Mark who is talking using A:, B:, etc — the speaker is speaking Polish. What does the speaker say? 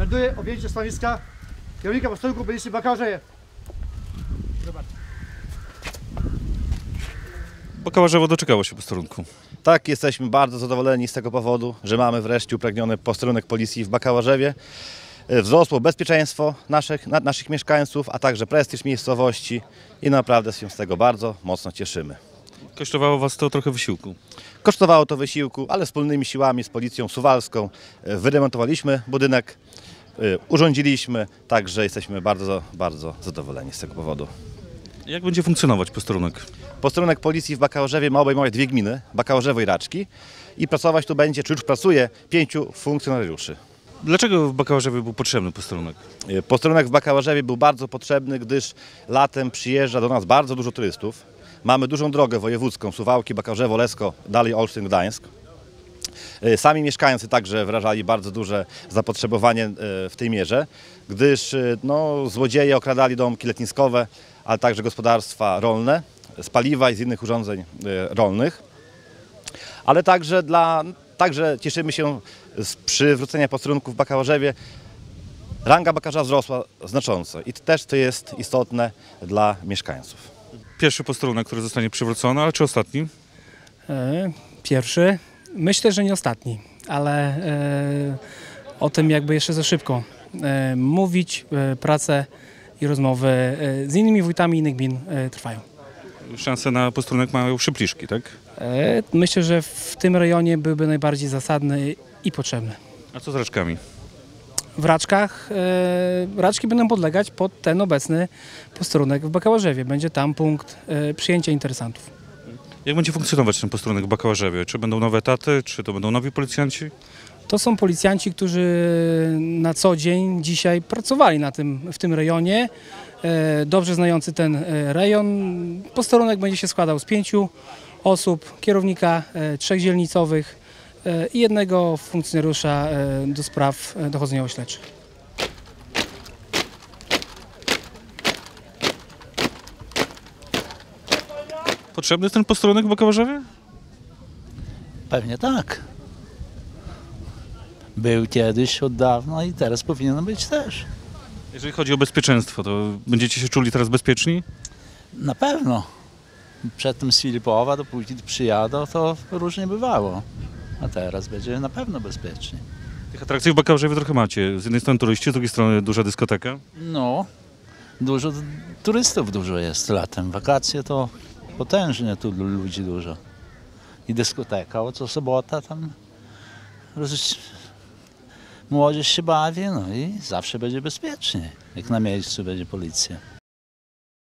A: Rekomenduję objęcie stanowiska kierownika posterunku policji Bakarzeje.
B: Bakałarzewo doczekało się posterunku.
C: Tak, jesteśmy bardzo zadowoleni z tego powodu, że mamy wreszcie upragniony posterunek policji w Bakałarzewie. E, Wzrosło bezpieczeństwo naszych, na, naszych mieszkańców, a także prestiż miejscowości i naprawdę się z tego bardzo mocno cieszymy.
B: Kosztowało Was to trochę wysiłku.
C: Kosztowało to wysiłku, ale wspólnymi siłami z policją suwalską e, wyremontowaliśmy budynek, urządziliśmy, także jesteśmy bardzo, bardzo zadowoleni z tego powodu.
B: Jak będzie funkcjonować posterunek?
C: Posterunek policji w Bakałarzewie ma obejmować dwie gminy, Bakałarzewo i Raczki i pracować tu będzie, czy już pracuje, pięciu funkcjonariuszy.
B: Dlaczego w Bakałarzewie był potrzebny posterunek?
C: E, Posterunek w Bakałarzewie był bardzo potrzebny, gdyż latem przyjeżdża do nas bardzo dużo turystów. Mamy dużą drogę wojewódzką, Suwałki, Bakałarzewo, Lesko, dalej Olsztyn, Gdańsk. E, Sami mieszkańcy także wyrażali bardzo duże zapotrzebowanie e, w tej mierze, gdyż e, no, złodzieje okradali domki letniskowe, ale także gospodarstwa rolne z paliwa i z innych urządzeń rolnych. Ale także, dla, także cieszymy się z przywrócenia posterunków w Bakałarzewie, Ranga bakarza wzrosła znacząco i też to jest istotne dla mieszkańców.
B: Pierwszy posterunek, który zostanie przywrócony, ale czy ostatni?
D: E, Pierwszy, myślę, że nie ostatni, ale e, o tym jakby jeszcze za szybko e, mówić. E, prace i rozmowy z innymi wójtami innych gmin trwają.
B: Szanse na posterunek mają szypliszki, tak?
D: Myślę, że w tym rejonie byłby najbardziej zasadny i potrzebny.
B: A co z raczkami?
D: W Raczkach Raczki będą podlegać pod ten obecny posterunek w Bakałarzewie. Będzie tam punkt przyjęcia interesantów.
B: Jak będzie funkcjonować ten posterunek w Bakałarzewie? Czy będą nowe etaty, czy to będą nowi policjanci?
D: To są policjanci, którzy na co dzień dzisiaj pracowali na tym, w tym rejonie, e, dobrze znający ten e, rejon. Posterunek będzie się składał z pięciu osób, kierownika, e, trzech dzielnicowych i jednego funkcjonariusza do spraw e, dochodzeniowo-śledczych.
B: Potrzebny jest ten posterunek w Bakałarzewie?
E: Pewnie tak. Był kiedyś od dawna i teraz powinien być też.
B: Jeżeli chodzi o bezpieczeństwo, to będziecie się czuli teraz bezpieczni?
E: Na pewno. Przedtem z Filipowa, dopóki przyjadą, to różnie bywało. A teraz będzie na pewno bezpiecznie.
B: Tych atrakcji w Bakałarzewie trochę macie. Z jednej strony turyści, z drugiej strony duża dyskoteka.
E: No, dużo turystów dużo jest latem. Wakacje to potężnie tu lu- ludzi dużo. I dyskoteka, o co sobota tam młodzież się bawi, no i zawsze będzie bezpiecznie, jak na miejscu będzie policja.